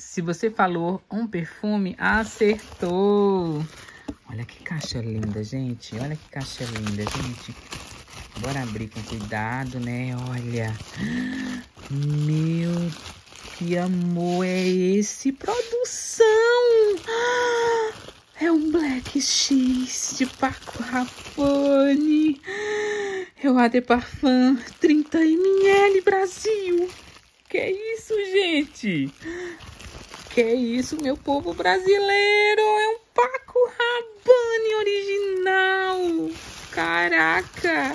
Se você falou um perfume, acertou. Olha que caixa linda, gente. Olha que caixa linda, gente. Bora abrir com cuidado, né? Olha. Meu, que amor é esse? Produção! É um Black X de Paco Rabanne. É o AD Parfum 30ml Brasil. Que isso, gente? Que isso, meu povo brasileiro? É um Paco Rabanne original. Caraca!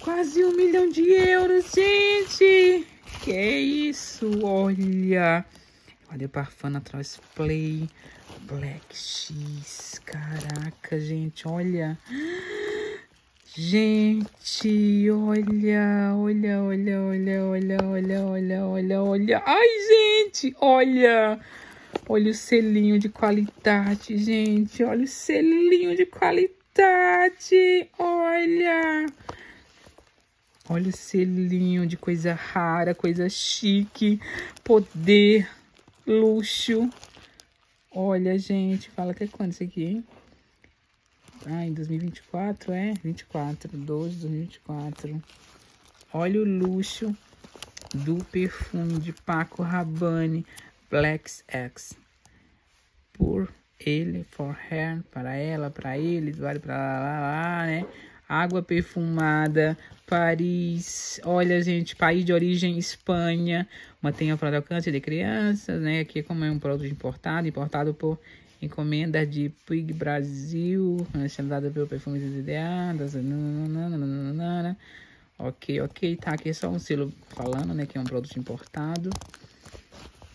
Quase um milhão de euros, gente! Que isso, olha! Olha o Parfum atrás Play Black X. Caraca, gente, olha! Gente, olha, olha, olha, olha, olha, olha, olha, olha, olha. Ai, gente, olha. Olha o selinho de qualidade, gente. Olha o selinho de qualidade. Olha. Olha o selinho de coisa rara, coisa chique, poder, luxo. Olha, gente, fala que é quando isso aqui, hein? Ah, em 2024, é? 24, 12, 2024. Olha o luxo do perfume de Paco Rabanne Black X. Por ele, for her, para ela, para ele, vale para lá, lá, lá, né? Água perfumada, Paris. Olha, gente, país de origem Espanha. Mantém para alcance de crianças, né? Aqui como é um produto importado, importado por encomenda de Puig Brasil, nacionalizada pelo Perfumes Ideadas. Ok, ok, tá aqui só um selo falando, né, que é um produto importado,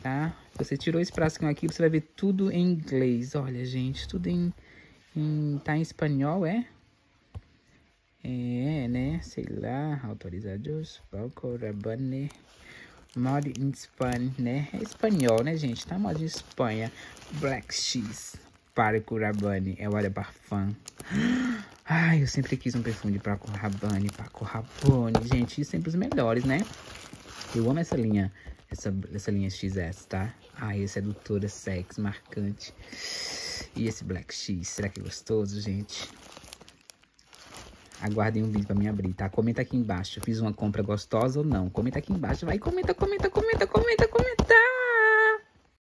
tá? Você tirou esse frasquinho aqui, você vai ver tudo em inglês, olha, gente, tudo em, em tá em espanhol, é? É, né, sei lá, autorizados, Falco, Rabanne, Mod in Spain, né? É espanhol, né, gente? Tá mod em Espanha. Black X para Curabani. É o Olha Parfum. Ai, eu sempre quis um perfume de Paco Rabanne, Paco Rabanne. Gente, sempre os melhores, né? Eu amo essa linha, essa, essa linha XS, tá? Ai, esse é doutora, sex, marcante. E esse Black X, será que é gostoso, gente? Aguardem um vídeo pra mim abrir, tá? Comenta aqui embaixo. Fiz uma compra gostosa ou não? Comenta aqui embaixo. Vai, comenta, comenta, comenta, comenta, comenta.